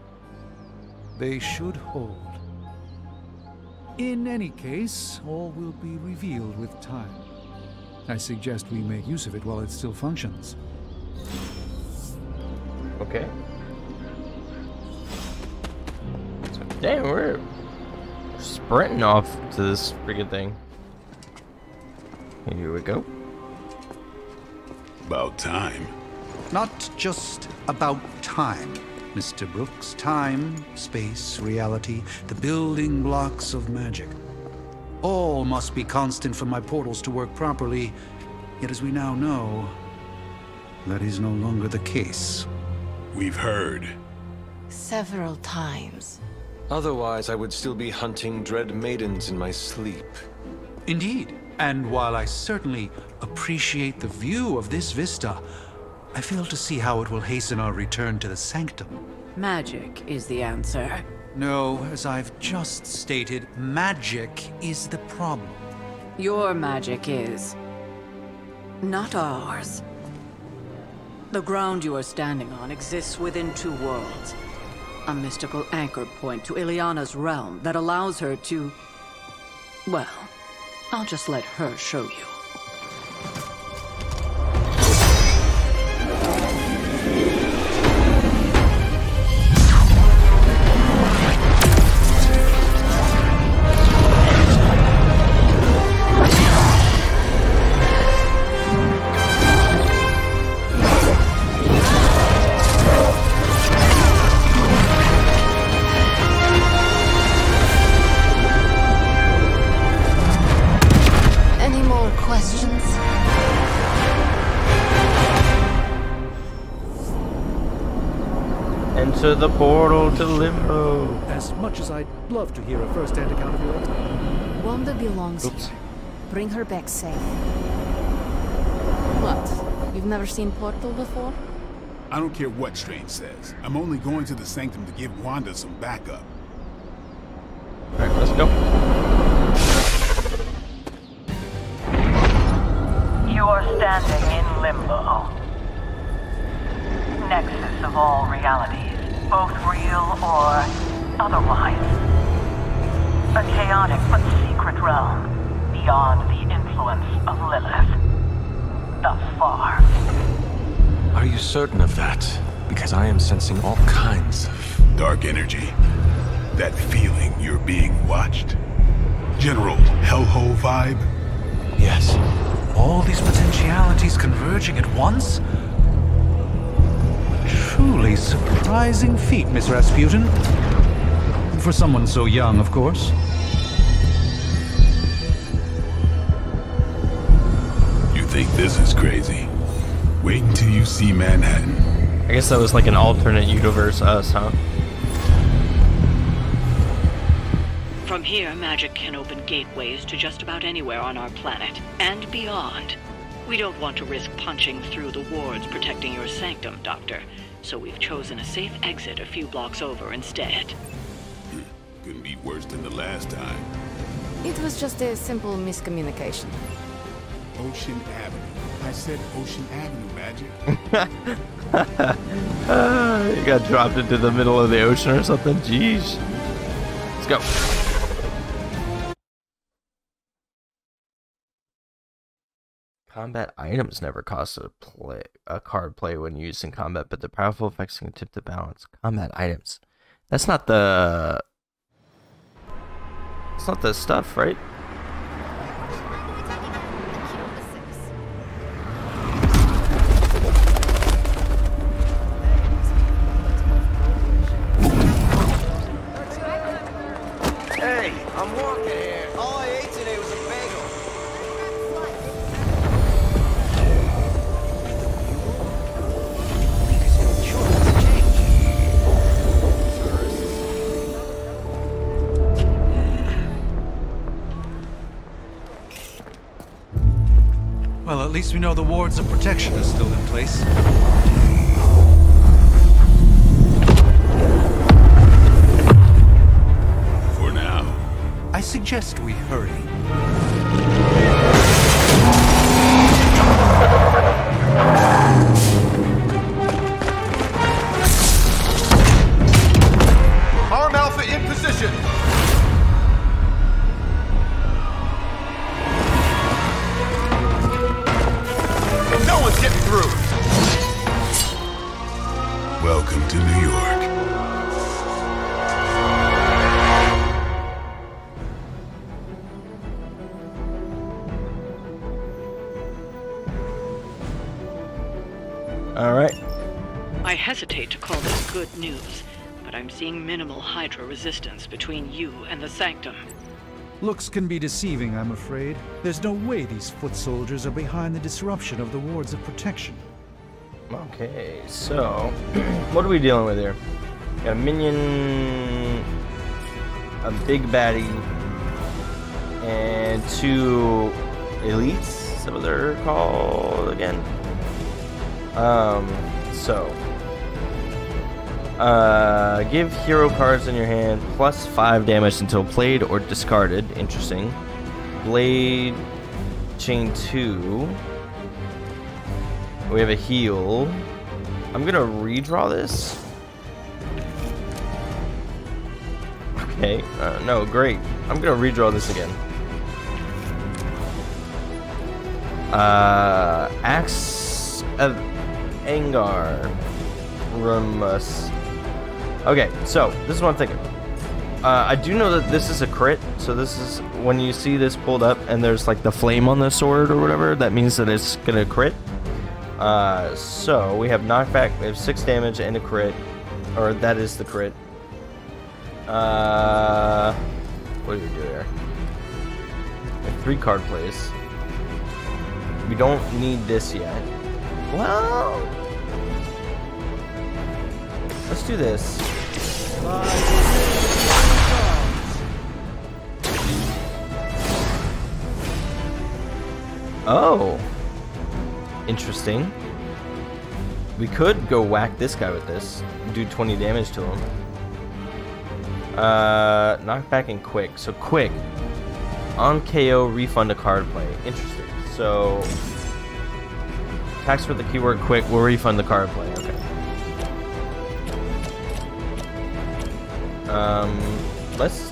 They should hold. In any case, all will be revealed with time. I suggest we make use of it while it still functions. Okay. So, damn, we're sprinting off to this freaking thing. Here we go. About time. Not just about time, Mr. Brooks. Time, space, reality, the building blocks of magic. All must be constant for my portals to work properly. Yet as we now know, that is no longer the case. We've heard. Several times. Otherwise, I would still be hunting dread maidens in my sleep. Indeed. And while I certainly appreciate the view of this vista, I fail to see how it will hasten our return to the sanctum. Magic is the answer. No, as I've just stated, magic is the problem. Your magic is. Not ours. The ground you are standing on exists within two worlds. A mystical anchor point to Illyana's realm that allows her to. Well, I'll just let her show you. Enter the portal to Limbo. As much as I'd love to hear a first-hand account of yours. Wanda belongs Oops. here. Bring her back safe. What? You've never seen Portal before? I don't care what Strange says. I'm only going to the Sanctum to give Wanda some backup. Alright, let's go. You are standing in limbo. Nexus of all realities, both real or otherwise. A chaotic but secret realm beyond the influence of Lilith. Thus far. Are you certain of that? Because I am sensing all kinds of... Dark energy. That feeling you're being watched. General Hellhole vibe. Yes. All these potentialities converging at once? Truly surprising feat, Miss Rasputin. For someone so young, of course. You think this is crazy? Wait until you see Manhattan. I guess that was like an alternate universe us, huh? From here, magic can open gateways to just about anywhere on our planet, and beyond. We don't want to risk punching through the wards protecting your sanctum, Doctor, so we've chosen a safe exit a few blocks over instead. Couldn't be worse than the last time. It was just a simple miscommunication. Ocean Avenue. I said Ocean Avenue, Magik. Ah, you got dropped into the middle of the ocean or something? Jeez. Let's go. Combat items never cost a play a card play when used in combat, but the powerful effects can tip the balance. Combat items. That's not the. It's not the stuff, right? Of protection are still in place. For now. I suggest we hurry. Between you and the Sanctum. Looks can be deceiving, I'm afraid. There's no way these foot soldiers are behind the disruption of the wards of protection. Okay, so what are we dealing with here? Got a minion, a big baddie, and two elites. Is that what they're called again? Um, so uh, give hero cards in your hand plus five damage until played or discarded. Interesting. Blade chain two. We have a heal. I'm gonna redraw this. Okay. Uh, no, great. I'm gonna redraw this again. Uh, Axe of Angar. Rumus. Okay, so this is what I'm thinking. Uh, I do know that this is a crit, so this is when you see this pulled up and there's like the flame on the sword or whatever, that means that it's gonna crit. Uh, so we have knockback, we have six damage and a crit, or that is the crit. Uh, what do we do here? Three card plays. We don't need this yet. Well, let's do this. Oh, interesting. We could go whack this guy with this, do 20 damage to him. Uh, knock back and quick. So quick, on KO, refund a card play. Interesting. So, tax with the keyword quick We'll refund the card play. Okay. Um, let's.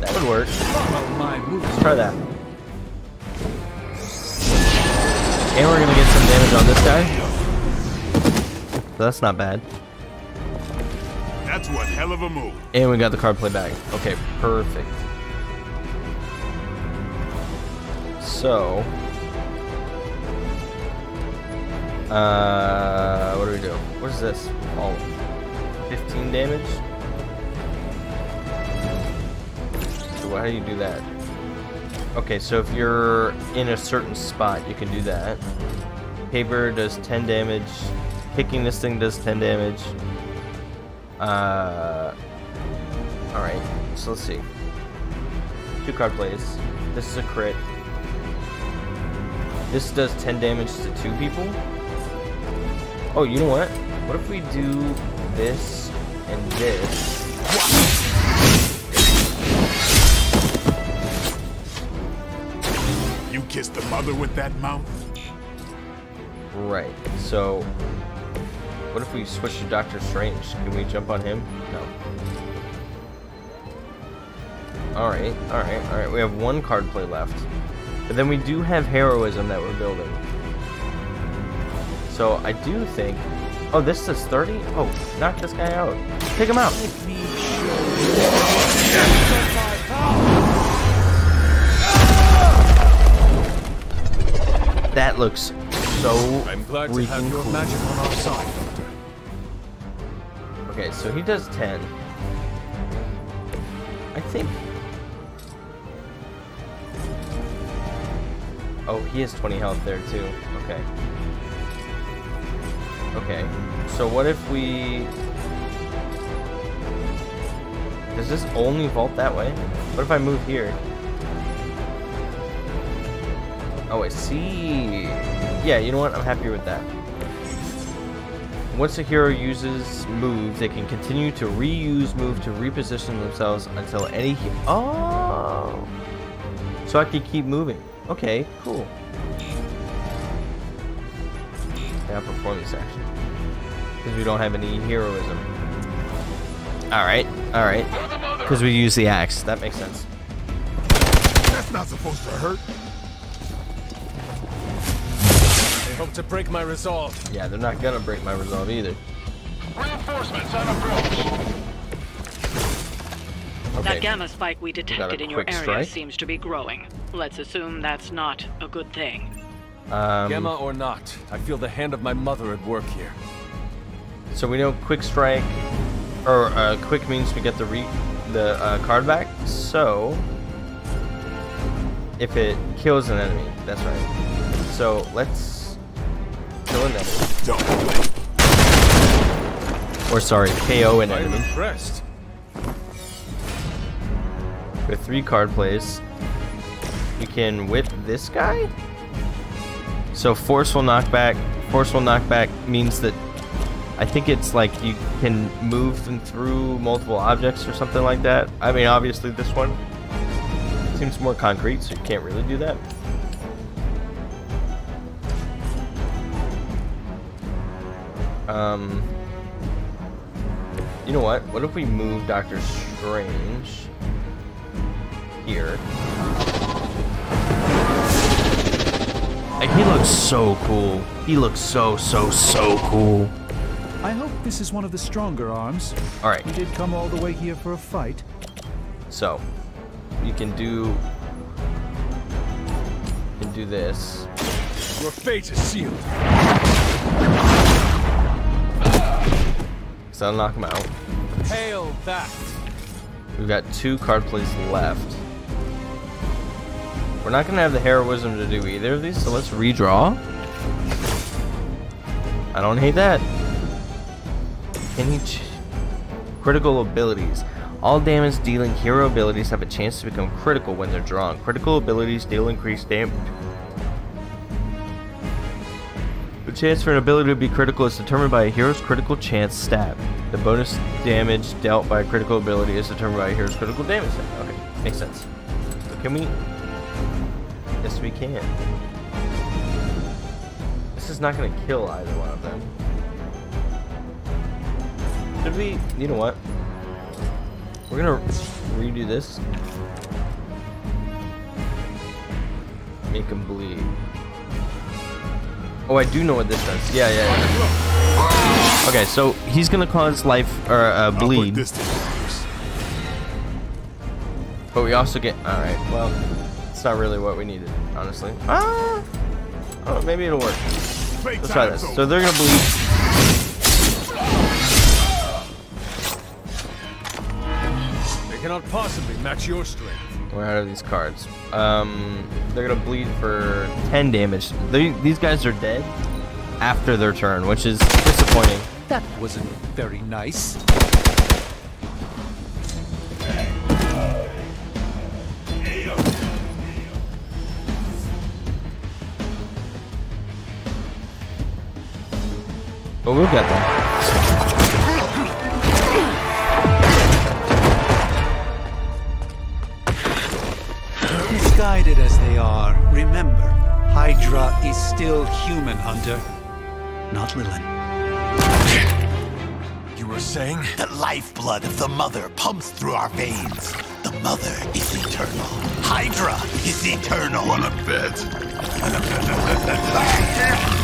That would work. Let's try that. And we're gonna get some damage on this guy. So that's not bad. That's one hell of a move. And we got the card play back. Okay, perfect. So, uh, what do we do? What is this? Oh, 15 damage. So how do you do that? Okay, so if you're in a certain spot, you can do that. Paper does 10 damage. Kicking this thing does 10 damage. Uh, alright, so let's see. Two card plays. This is a crit. This does 10 damage to two people. Oh, you know what? What if we do this and this? You kissed the mother with that mouth? Right, so what if we switch to Doctor Strange? Can we jump on him? No. Alright, alright, alright. We have one card play left. But then we do have heroism that we're building. So I do think... Oh, this says 30? Oh, knock this guy out. Take him out. That looks so I'm glad to have your cool. magic on our side, Doctor. Okay, so he does 10. I think... Oh, he has 20 health there too. Okay. Okay. So what if we... Does this only vault that way? What if I move here? Oh, I see. Yeah, you know what? I'm happier with that. Once a hero uses move, they can continue to reuse move to reposition themselves until any Oh! So I can keep moving. Okay, cool. Now perform this action. Because we don't have any heroism. Alright, alright. Because we use the axe. That makes sense. That's not supposed to hurt. They hope to break my resolve. Yeah, they're not gonna break my resolve either. Reinforcements on approach. Okay. That gamma spike we got a detected in your area strike. seems to be growing. Let's assume that's not a good thing. Um, Gamma or not, I feel the hand of my mother at work here. So we know quick strike, or uh, quick means we get the re the uh, card back. So if it kills an enemy, that's right. So let's kill an enemy. Or sorry, KO an enemy impressed. with three card plays. We can whip this guy. So forceful knockback. Forceful knockback means that I think it's like you can move them through multiple objects or something like that. I mean, obviously this one seems more concrete, so you can't really do that. Um, you know what? What if we move Doctor Strange here? Like, he looks so cool. He looks so, so, so cool. I hope this is one of the stronger arms. All right. You did come all the way here for a fight. So, you can do, you can do this. Your fate is sealed. So that'll knock him out. Hail that! We've got two card plays left. We're not gonna have the heroism to do either of these, so let's redraw. I don't hate that. He critical abilities? All damage dealing hero abilities have a chance to become critical when they're drawn. Critical abilities deal increased damage. The chance for an ability to be critical is determined by a hero's critical chance stat. The bonus damage dealt by a critical ability is determined by a hero's critical damage stat. Okay, makes sense. Can we? Yes, we can. This is not going to kill either one of them. Should we? You know what? We're gonna redo this. Make him bleed. Oh, I do know what this does. Yeah, yeah, yeah. Okay, so he's gonna cause life or uh, bleed. But we also get. All right. Well, it's not really what we needed, honestly. Ah. Oh, maybe it'll work. Let's try this. So they're gonna bleed. They cannot possibly match your strength. We're out of these cards. Um, they're gonna bleed for 10 damage. They, these guys are dead after their turn, which is disappointing. That wasn't very nice. But we'll get them. Misguided as they are, remember, Hydra is still human, Hunter. Not Lilin. You were saying? The lifeblood of the Mother pumps through our veins. The Mother is eternal. Hydra is eternal. Wanna bet?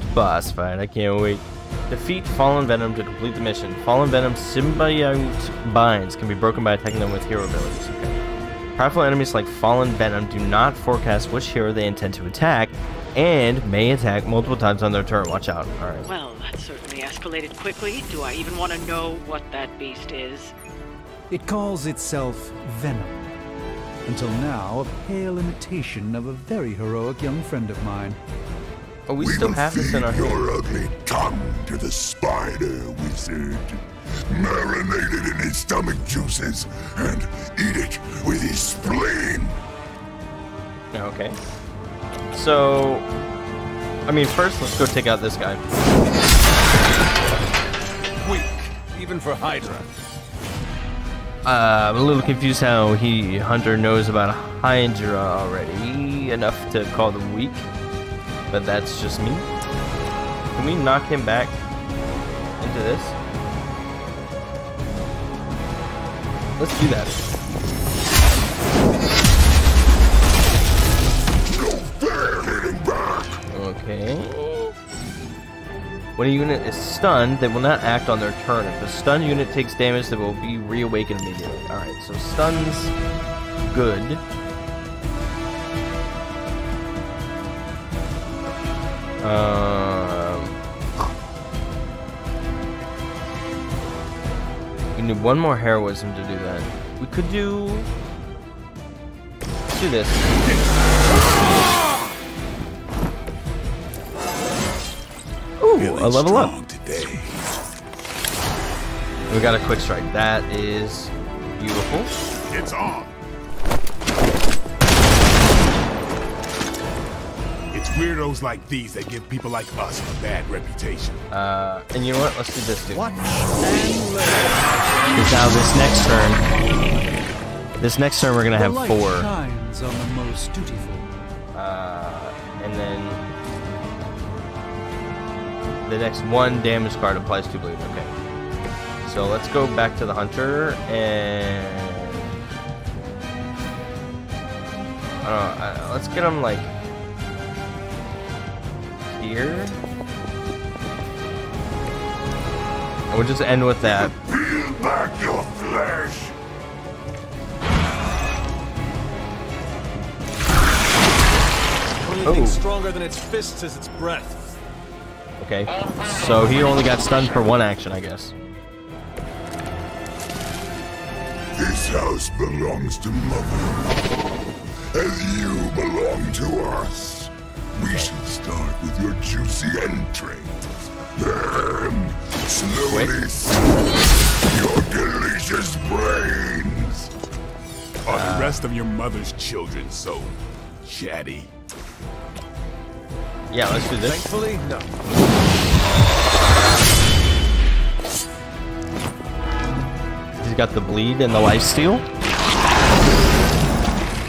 first boss fight. I can't wait. Defeat Fallen Venom to complete the mission. Fallen Venom symbiote binds can be broken by attacking them with hero abilities. Okay. Powerful enemies like Fallen Venom do not forecast which hero they intend to attack, and may attack multiple times on their turn. Watch out. Alright. Well, that certainly escalated quickly. Do I even want to know what that beast is? It calls itself Venom. Until now, a pale imitation of a very heroic young friend of mine. Oh, we, We still will have this in feed our your ugly tongue to the spider wizard. Marinate it in his stomach juices and eat it with his spleen. Okay. So, I mean, first let's go take out this guy. Weak, even for Hydra. Uh, I'm a little confused how he Hunter knows about Hydra already enough to call them weak, but that's just me. Can we knock him back into this? Let's do that. Okay. When a unit is stunned, they will not act on their turn. If a stunned unit takes damage, they will be reawakened immediately. Alright, so stuns, good. Um, we need one more heroism to do that. We could do... Let's do this. Ooh, a level up. Today. We got a quick strike. That is beautiful. It's on. Weirdos like these that give people like us a bad reputation. Uh, and you know what? Let's do this, dude. Watch Because now this next turn, this next turn we're gonna have the light four. shines on the most dutiful. Uh, and then the next one damage card applies to bleed. Okay. So let's go back to the hunter and I don't know. Uh, let's get him like here. And we'll just end with that. Peel back your flesh. Only Oh. thing stronger than its fists is its breath. Okay. So he only got stunned for one action, I guess. This house belongs to Mother. As you belong to us. We should start with your juicy entrails. Then, slowly your delicious brains. Are the rest of your mother's children so chatty? Yeah, let's do this. Thankfully, no. He's got the bleed and the life steal.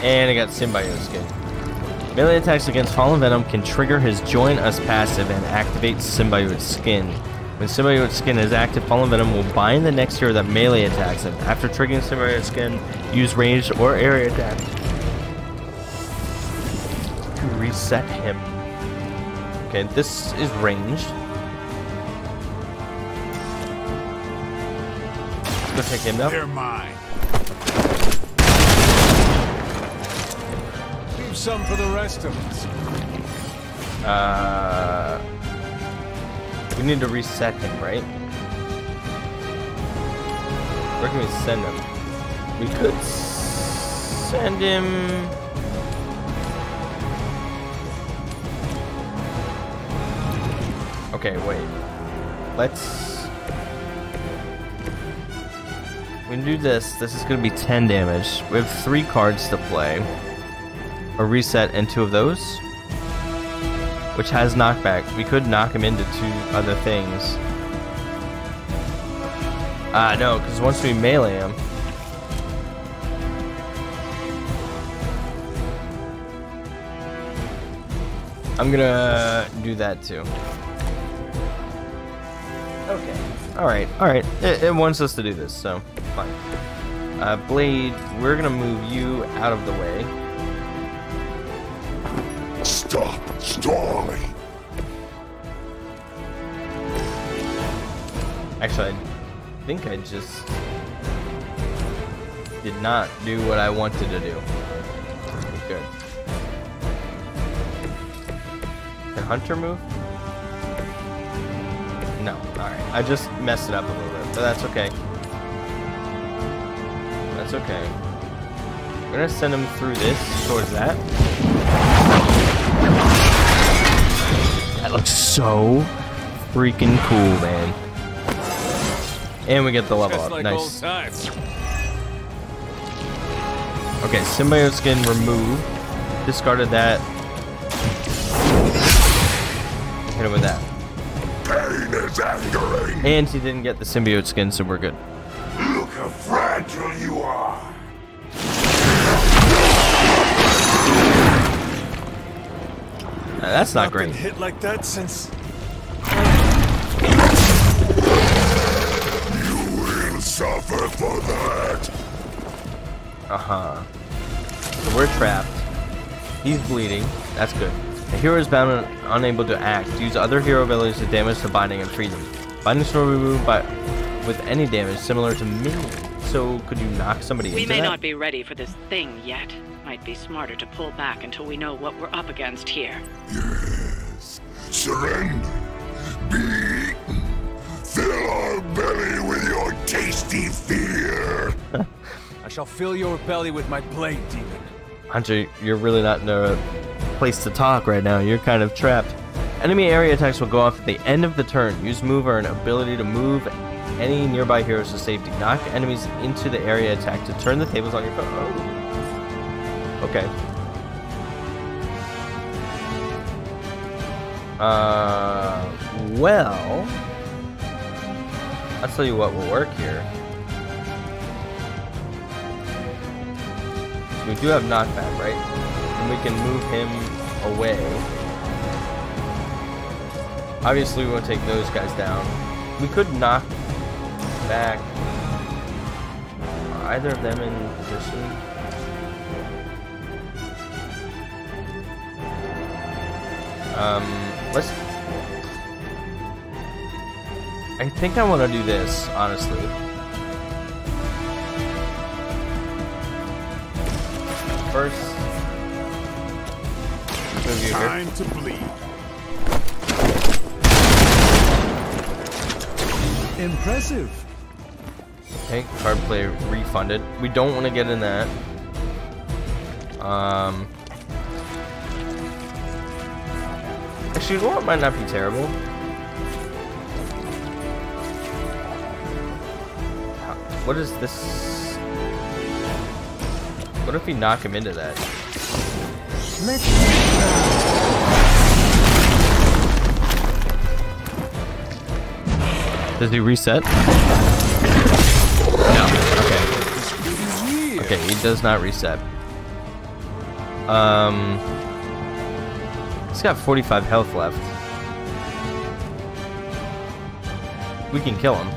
And he got symbiote skin. Melee attacks against Fallen Venom can trigger his Join Us passive and activate Symbiote Skin. When Symbiote Skin is active, Fallen Venom will bind the next hero that melee attacks him. After triggering Symbiote Skin, use ranged or area attack to reset him. Okay, this is ranged. Let's go take him down. They're mine. Some for the rest of us. Uh, we need to reset him, right? Where can we send him? We could send him. Okay, wait. Let's. We do this. This is going to be 10 damage. We have three cards to play. A reset and two of those which has knockback. We could knock him into two other things. Ah, no, because once we melee him. I'm gonna do that too. Okay. Alright, alright. It, it wants us to do this, so fine. Uh, Blade, we're gonna move you out of the way. Stalling. Actually, I think I just did not do what I wanted to do. Good. Can Hunter move? No. Alright. I just messed it up a little bit, but that's okay. That's okay. We're gonna send him through this towards that. That looks so freaking cool, man. And we get the level up. like nice. Okay, symbiote skin removed. Discarded that. Hit him with that. Pain is angering. And he didn't get the symbiote skin, so we're good. That's not Been great. hit like that since. You will suffer for that. Uh huh. So we're trapped. He's bleeding. That's good. A hero is bound and unable to act. Use other hero abilities to damage the binding and free them. Bindings will be removed by with any damage similar to me. So could you knock somebody We into may that? not be ready for this thing yet. Might be smarter to pull back until we know what we're up against here. Yes. Surrender. Be. eaten. Fill our belly with your tasty fear. I shall fill your belly with my blade, demon. Hunter, you're really not in a place to talk right now. You're kind of trapped. Enemy area attacks will go off at the end of the turn. Use move or an ability to move any nearby heroes to safety. Knock enemies into the area attack to turn the tables on your phone. Oh. Okay. Uh, well, I'll tell you what will work here. We do have knockback, right? And we can move him away. Obviously, we won't take those guys down. We could knock back either of them in position. Um, let's. I think I want to do this, honestly. First, move here. Time to bleed. Impressive. Okay, card play refunded. We don't want to get in that. Um. Actually, you know what might not be terrible? What is this? What if we knock him into that? Does he reset? No. Okay. Okay, he does not reset. Um. He's got 45 health left. We can kill him.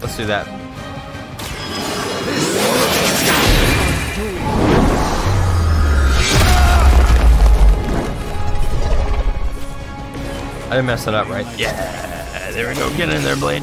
Let's do that. I didn't mess it up, right? Yeah, there we go. Get in there, Blade.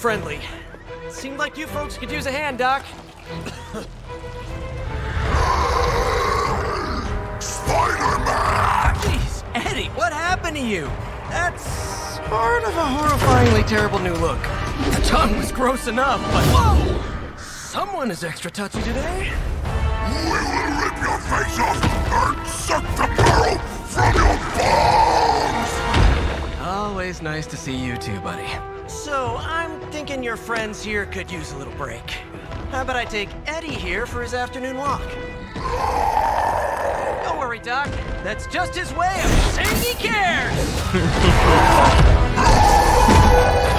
Friendly. Seemed like you folks could use a hand, Doc. Spider-Man! Jeez, Eddie, what happened to you? That's part of a horrifyingly terrible new look. The tongue was gross enough, but whoa! Someone is extra touchy today. We will rip your face off and suck the marrow from your bones! Always nice to see you too, buddy. So, I'm thinking your friends here could use a little break. How about I take Eddie here for his afternoon walk? Don't worry, Doc. That's just his way of saying he cares!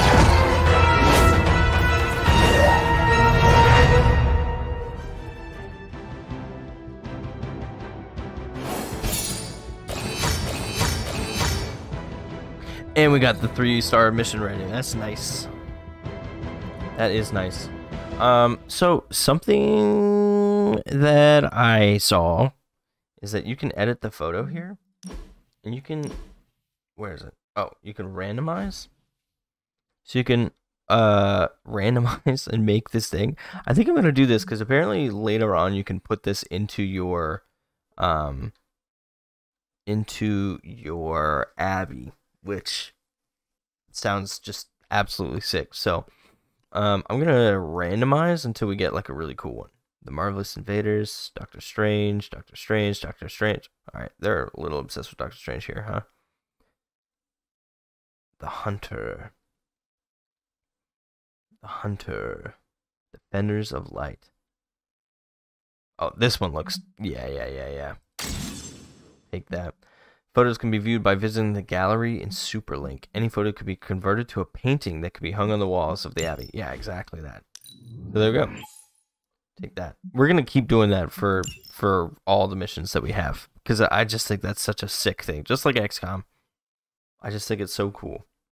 And we got the three star mission rating. That's nice. That is nice. Um, so something that I saw is that you can edit the photo here, and you can, where is it? Oh, you can randomize. So you can uh randomize and make this thing. I think I'm gonna do this because apparently later on you can put this into your um into your Abbey, which sounds just absolutely sick. So Um, I'm gonna randomize until we get like a really cool one. The Marvelous Invaders, Doctor Strange, Doctor Strange, Doctor Strange. All right, they're a little obsessed with Doctor Strange here, huh? The Hunter. The Hunter. Defenders of Light. Oh, this one looks. Yeah, yeah, yeah, yeah. Take that. Photos can be viewed by visiting the gallery in Superlink. Any photo could be converted to a painting that could be hung on the walls of the Abbey. Yeah, exactly that. So there we go. Take that. We're gonna keep doing that for for all the missions that we have because I just think that's such a sick thing. Just like XCOM, I just think it's so cool.